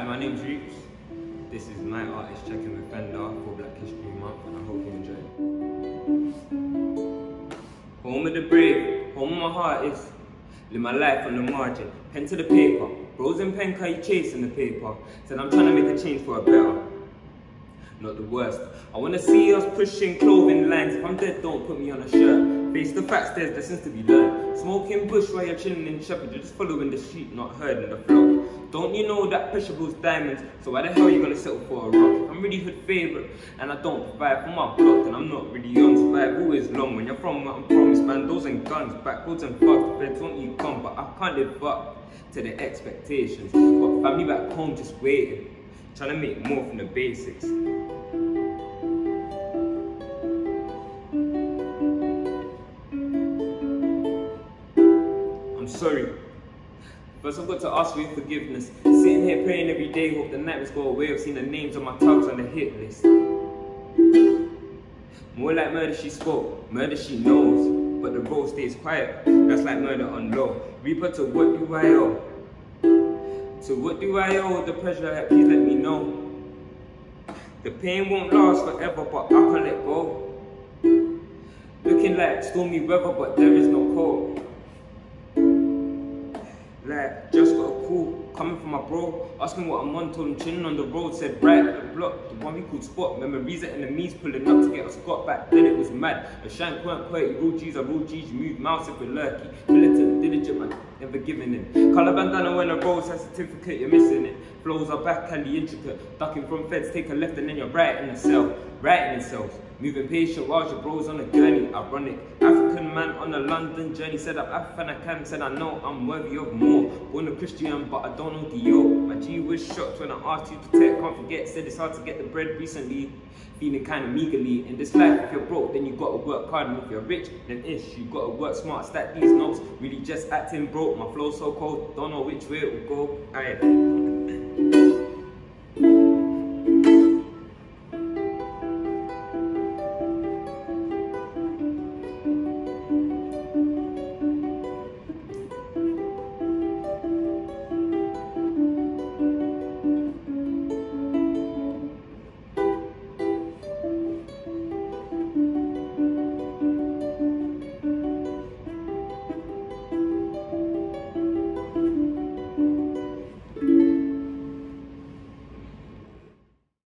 name's Reapz. This is my artist checking with Fender for Black History Month, and I hope you enjoy. Home of the brave, home of my heart is. Live my life on the margin, pen to the paper. Bros and pen, can you chasing the paper? Said I'm trying to make a change for a better. Not the worst. I wanna see us pushing clothing lines. If I'm dead, don't put me on a shirt. Face the facts, there's lessons to be learned. Smoking bush while you're chilling in Shepherd, you're just following the sheep, not herding the flock. Don't you know that pressure builds diamonds? So why the hell you gonna settle for a rock? I'm really hood favourite and I don't provide for my block, and I'm not really on survival is long. When you're from where I'm from, it's bandos and guns, backwards and fuck. The feds want you come, but I can't live up to the expectations. Got family back home just waiting, trying to make more from the basics. I'm sorry. First, I've got to ask for your forgiveness. Sitting here praying every day, hope the nightmares go away. I've seen the names on my tugs on the hit list. More like murder she spoke, murder she knows, but the road stays quiet. That's like murder on low. Reaper to what do I owe? To what do I owe? The pressure, I have, please let me know. The pain won't last forever, but I can't let go. Looking like stormy weather, but there is no cold. Like, just got a call coming from my bro, asking what I'm on, told him chilling on the road, said right at the block, the one we called spot, memories of enemies pulling up to get us got back, then it was mad. A shank weren't quite real G's, a real G's, move mouse if we're lurky. Militant, diligent man, never giving in. Colour bandana when the road says certificate, you're missing it. Flows are back, candy intricate, ducking from feds, take a left and then you're right in the cell, right in the cells. Moving patient while your bros on a journey, ironic. African man on a London journey, said I'm African, I can, said I know I'm worthy of more. Born a Christian, but I don't know the. My G was shocked when I asked you to protect, can't forget, said it's hard to get the bread recently. Feeling kinda meagerly. In this life, if you're broke, then you gotta work hard, and if you're rich, then ish, you gotta work smart. Stack these notes, really just acting broke. My flow so cold, don't know which way it will go. Aye.